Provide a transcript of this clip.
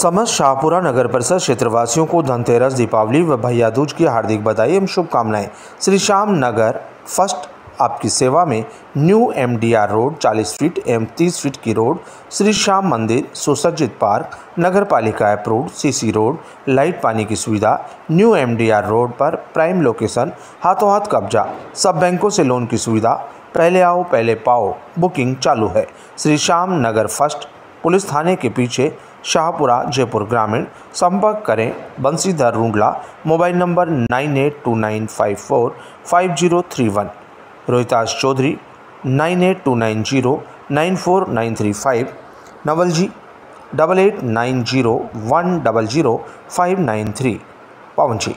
समस्त शाहपुरा नगर परिषद क्षेत्रवासियों को धनतेरस, दीपावली व भैया दूज की हार्दिक बधाई एवं शुभकामनाएँ। श्री श्याम नगर, फ़र्स्ट आपकी सेवा में न्यू एमडीआर रोड 40 फीट एवं 30 फीट की रोड, श्री श्याम मंदिर, सुसज्जित पार्क नगर पालिका अप्रूव्ड सीसी रोड, लाइट पानी की सुविधा, न्यू एमडीआर रोड पर प्राइम लोकेशन हाथों हाथ कब्जा, सब बैंकों से लोन की सुविधा, पहले आओ, पहले पाओ, बुकिंग चालू है। श्री श्याम नगर, फ़र्स्ट पुलिस थाने के पीछे शाहपुरा जयपुर ग्रामीण। संपर्क करें Bansidhar Rungla, mobile number nine eight two nine five four, five zero three one. Rohitaj Chaudhary, nine eight two nine zero nine four nine three five. Naval ji double eight nine zero one double zero five nine three. Pawan ji